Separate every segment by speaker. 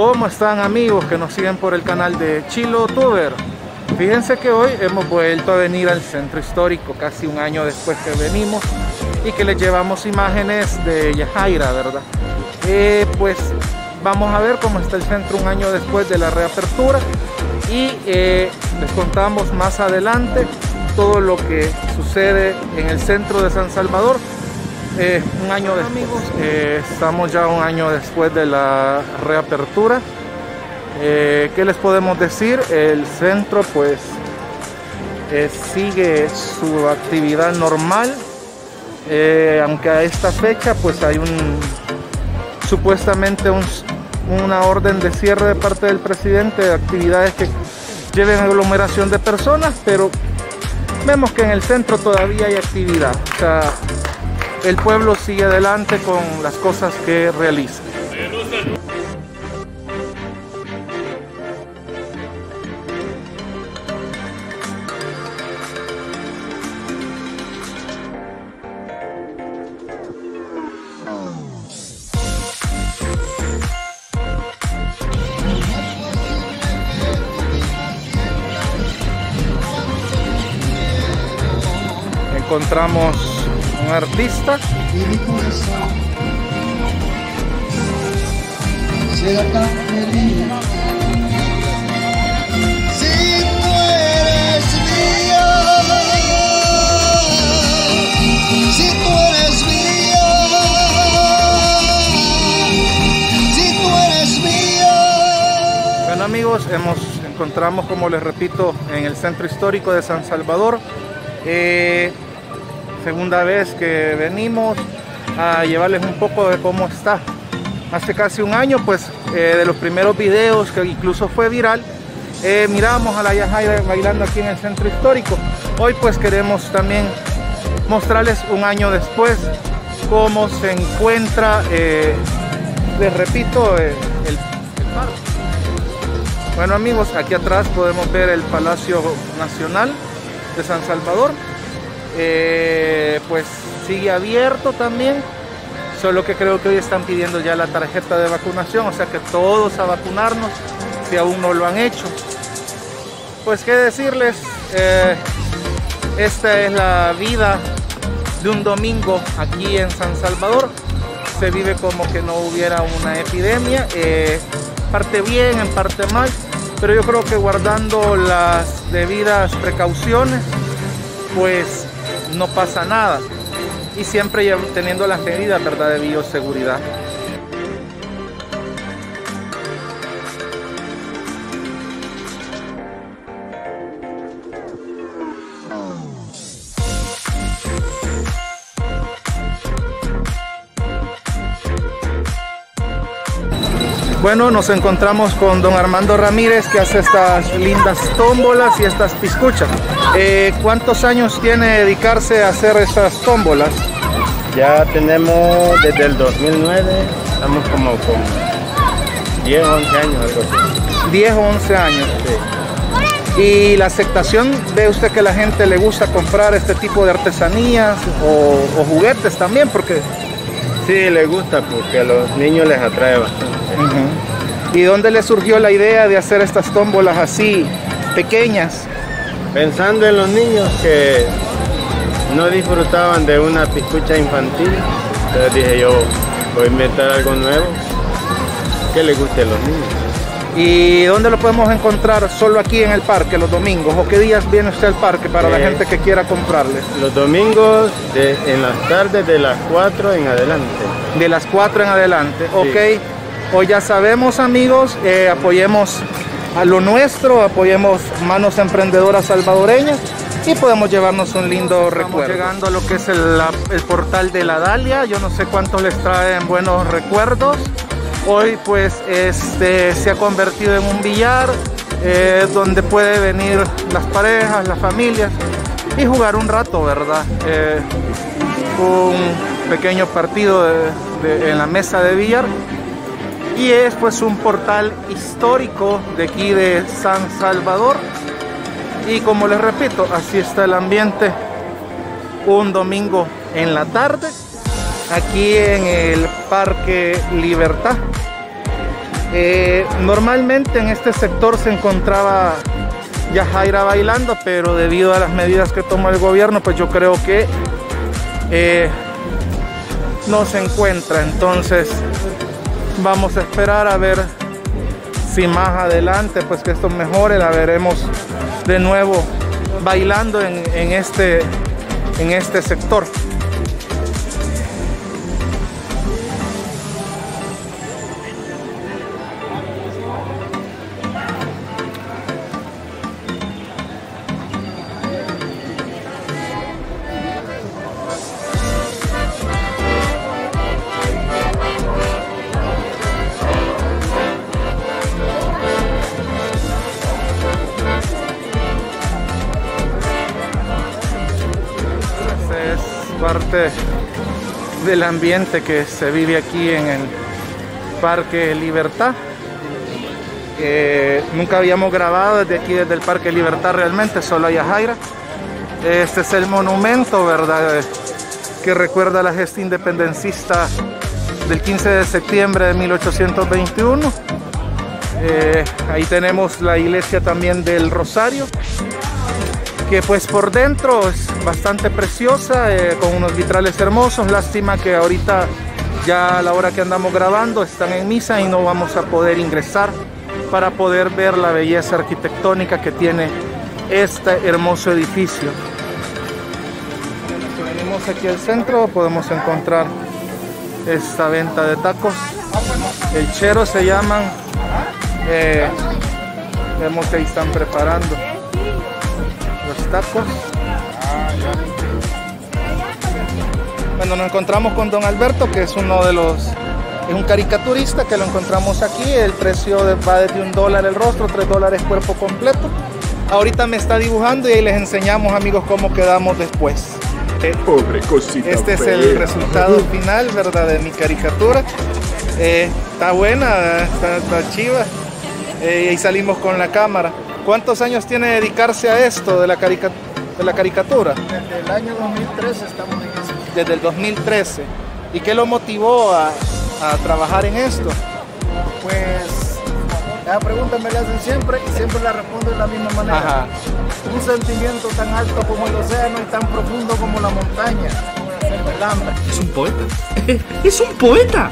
Speaker 1: ¿Cómo están amigos que nos siguen por el canal de Chilo Tuber? Fíjense que hoy hemos vuelto a venir al centro histórico casi un año después que venimos y que les llevamos imágenes de Yajaira, ¿verdad? Eh, pues vamos a ver cómo está el centro un año después de la reapertura y eh, les contamos más adelante todo lo que sucede en el centro de San Salvador eh, un año de amigos eh, estamos ya un año después de la reapertura. Eh, ¿qué les podemos decir? el centro pues sigue su actividad normal. Aunque a esta fecha pues hay un supuestamente una orden de cierre de parte del presidente de actividades que lleven aglomeración de personas pero vemos que en el centro todavía hay actividad el pueblo sigue adelante con las cosas que realiza. encontramos un artista. Bueno amigos, hemos encontramos como les repito en el centro histórico de San Salvador. Eh, segunda vez que venimos a llevarles un poco de cómo está. Hace casi un año, pues, eh, de los primeros videos que incluso fue viral, eh, miramos a la Yajaira bailando aquí en el centro histórico. Hoy pues queremos también mostrarles un año después cómo se encuentra, eh, les repito, el, el Bueno amigos, aquí atrás podemos ver el Palacio Nacional de San Salvador. Eh, pues sigue abierto también. Solo que creo que hoy están pidiendo ya la tarjeta de vacunación, o sea que todos a vacunarnos si aún no lo han hecho. Pues qué decirles, eh, esta es la vida de un domingo aquí en San Salvador. Se vive como que no hubiera una epidemia, eh, parte bien, en parte mal, pero yo creo que guardando las debidas precauciones, pues no pasa nada. Y siempre teniendo las medidas de bioseguridad. Bueno, nos encontramos con don Armando Ramírez que hace estas lindas tómbolas y estas piscuchas. Eh, ¿Cuántos años tiene dedicarse a hacer estas tómbolas?
Speaker 2: Ya tenemos desde el 2009, estamos como con 10 o 11 años, algo así.
Speaker 1: 10 o 11 años. Sí. ¿Y la aceptación ve usted que la gente le gusta comprar este tipo de artesanías o, juguetes también? Porque
Speaker 2: Sí, le gusta porque a los niños les atrae bastante.
Speaker 1: ¿Y dónde le surgió la idea de hacer estas tómbolas así, pequeñas?
Speaker 2: Pensando en los niños que no disfrutaban de una piscucha infantil, entonces dije yo, voy a inventar algo nuevo que le guste a los niños.
Speaker 1: ¿Y dónde lo podemos encontrar? ¿Solo aquí en el parque los domingos? ¿O qué días viene usted al parque para la gente que quiera comprarle?
Speaker 2: Los domingos en las tardes de las 4 en adelante.
Speaker 1: De las 4 en adelante, ok. Hoy ya sabemos amigos, eh, apoyemos a lo nuestro, apoyemos manos emprendedoras salvadoreñas y podemos llevarnos un lindo recuerdo. Estamos llegando a lo que es el, portal de la Dalia, yo no sé cuántos les traen buenos recuerdos. Hoy pues este, se ha convertido en un billar eh, donde puede venir las parejas, las familias y jugar un rato, ¿verdad? Eh, un pequeño partido en la mesa de billar. Y es pues un portal histórico de aquí de San Salvador. Y como les repito así está el ambiente. Un domingo en la tarde aquí en el Parque Libertad Eh, normalmente en este sector se encontraba Yajaira bailando, pero debido a las medidas que toma el gobierno, pues yo creo que eh, no se encuentra. Entonces vamos a esperar a ver si más adelante, pues que esto mejore, la veremos de nuevo bailando en este, en este sector. Del ambiente que se vive aquí en el Parque Libertad. Eh, nunca habíamos grabado desde aquí, desde el Parque Libertad realmente, solo hay Jaira. Este es el monumento, ¿verdad? Que recuerda la gesta independencista del 15 de septiembre de 1821. Eh, ahí tenemos la iglesia también del Rosario que pues por dentro es bastante preciosa, eh, con unos vitrales hermosos. Lástima que ahorita ya a la hora que andamos grabando están en misa y no vamos a poder ingresar para poder ver la belleza arquitectónica que tiene este hermoso edificio. Si venimos aquí al centro podemos encontrar esta venta de tacos. El chero se llaman. Eh, vemos que ahí están preparando tacos. Bueno, nos encontramos con don Alberto, que es uno de los, es un caricaturista que lo encontramos aquí. El precio va desde un dólar el rostro, tres dólares cuerpo completo. Ahorita me está dibujando y ahí les enseñamos, amigos, cómo quedamos después.
Speaker 3: Pobre cosita.
Speaker 1: Este es el resultado final, ¿verdad? De mi caricatura. Eh, está buena, está, está chiva. Eh, y salimos con la cámara. ¿Cuántos años tiene dedicarse a esto de la, carica de la caricatura?
Speaker 4: Desde el año 2013 estamos en esto.
Speaker 1: Desde el 2013. ¿Y qué lo motivó a, a trabajar en esto?
Speaker 4: Pues esa pregunta me la hacen siempre y siempre la respondo de la misma manera.
Speaker 1: Ajá.
Speaker 4: Un sentimiento tan alto como el océano y tan profundo como la montaña.
Speaker 3: Es un poeta. Es un poeta.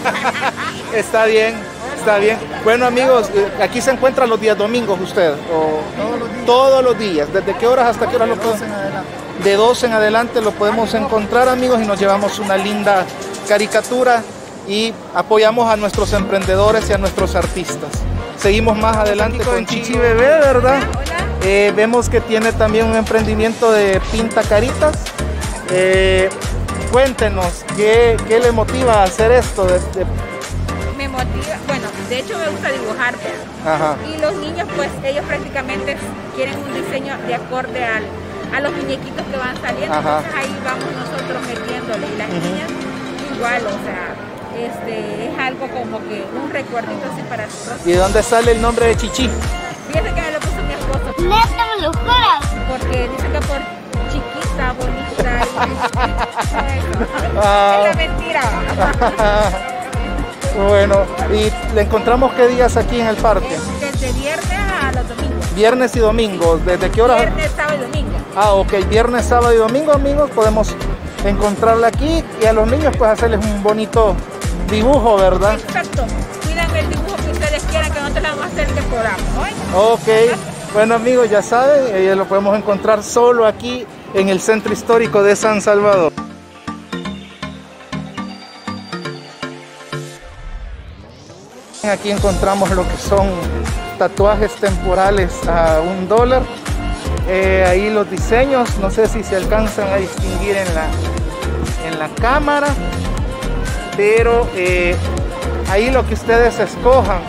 Speaker 1: Está bien, está bien. Bueno amigos, eh, aquí se encuentra los días domingos usted. O
Speaker 4: Todos los días.
Speaker 1: todos los días. ¿Desde qué horas hasta qué horas lo
Speaker 4: de
Speaker 1: puedo?
Speaker 4: 12 en adelante.
Speaker 1: De 12 en adelante lo podemos encontrar amigos y nos llevamos una linda caricatura y apoyamos a nuestros emprendedores y a nuestros artistas. Seguimos más adelante con Chichi Bebé, ¿verdad? Eh, vemos que tiene también un emprendimiento de pinta caritas. Eh, cuéntenos, ¿qué, qué le motiva a hacer esto? de- de-
Speaker 5: me motiva, bueno, de hecho me gusta dibujar, pero-
Speaker 1: Ajá.
Speaker 5: y los niños pues ellos prácticamente quieren un diseño de acorde al, a los muñequitos que van saliendo,
Speaker 1: Ajá.
Speaker 5: entonces ahí vamos nosotros metiéndole y las niñas igual, o sea, este es algo como que un recuerdito así para nosotros.
Speaker 1: ¿Y de dónde sale el nombre de Chichi?
Speaker 5: Fíjense que me lo puso mi esposo,
Speaker 6: Neta, me lo juras.
Speaker 5: porque dice que por chiquita, bonita y. Es la mentira.
Speaker 1: bueno, ¿y le encontramos qué días aquí en el parque?
Speaker 5: Es desde viernes a los domingos.
Speaker 1: Viernes y domingos. ¿Desde qué horas?
Speaker 5: Viernes, sábado y domingo.
Speaker 1: Ah, ok, viernes, sábado y domingo, amigos, podemos encontrarla aquí y a los niños pues hacerles un bonito dibujo, ¿verdad?
Speaker 5: Exacto. Cuidan el dibujo que ustedes quieran, que nosotros vamos a hacer el decorado. ¿no?
Speaker 1: Ok, bueno amigos, ya saben, eh, lo podemos encontrar solo aquí en el centro histórico de San Salvador. Aquí encontramos lo que son tatuajes temporales a un dólar. Eh, ahí los diseños, no sé si se alcanzan a distinguir en la, en la cámara, pero eh, ahí lo que ustedes escojan.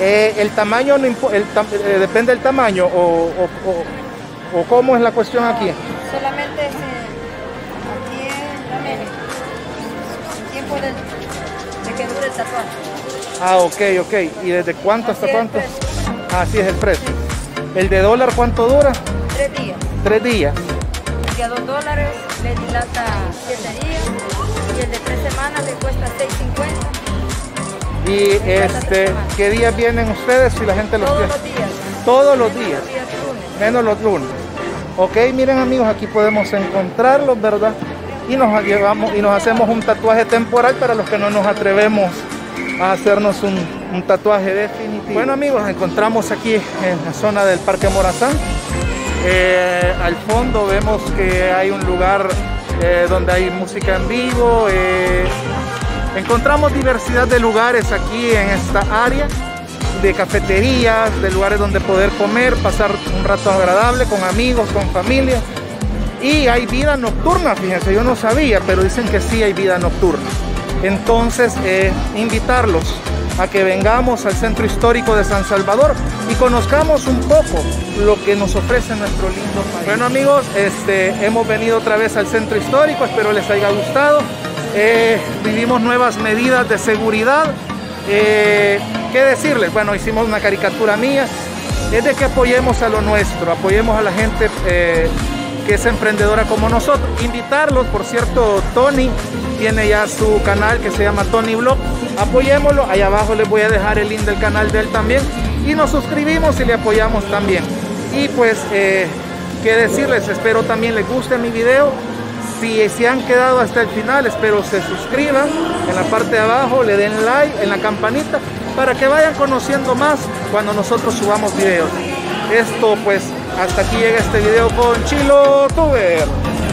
Speaker 1: Eh, el tamaño no el depende del tamaño o, o- o- o cómo es la cuestión aquí.
Speaker 7: Tatuaje.
Speaker 1: Ah, ok, ok. ¿Y desde cuánto hasta
Speaker 7: Así
Speaker 1: cuánto? Así es el precio. ¿El de dólar cuánto dura?
Speaker 7: Tres días.
Speaker 1: Tres días.
Speaker 7: El de dos dólares le dilata siete días. Y el de tres semanas le cuesta 6.50.
Speaker 1: Y este, ¿qué días vienen ustedes si la gente los
Speaker 7: Todos
Speaker 1: quiere?
Speaker 7: los días.
Speaker 1: Todos los días,
Speaker 7: Los días lunes.
Speaker 1: menos los lunes. Ok, miren amigos, aquí podemos encontrarlos, ¿verdad? Y nos llevamos y nos hacemos un tatuaje temporal para los que no nos atrevemos a hacernos un, tatuaje definitivo. Bueno amigos, encontramos aquí en la zona del Parque Morazán. Eh, al fondo vemos que hay un lugar eh, donde hay música en vivo. eh, encontramos diversidad de lugares aquí en esta área, de cafeterías, de lugares donde poder comer, pasar un rato agradable con amigos, con familia. Y hay vida nocturna, fíjense, yo no sabía, pero dicen que sí hay vida nocturna. Entonces, eh, invitarlos a que vengamos al centro histórico de San Salvador y conozcamos un poco lo que nos ofrece nuestro lindo país. Bueno amigos, este, hemos venido otra vez al centro histórico, espero les haya gustado. Eh, vivimos nuevas medidas de seguridad. Eh, ¿Qué decirles? Bueno, hicimos una caricatura mía. Es de que apoyemos a lo nuestro, apoyemos a la gente que es emprendedora como nosotros. Invitarlos, por cierto, Tony tiene ya su canal que se llama Tony Blog. Apoyémoslo, ahí abajo les voy a dejar el link del canal de él también. Y nos suscribimos y le apoyamos también. Y pues, eh, qué decirles, espero también les guste mi video. Si se han quedado hasta el final, espero se suscriban en la parte de abajo, le den like en la campanita para que vayan conociendo más cuando nosotros subamos videos. Esto pues hasta aquí llega este video con Chilo Tuber.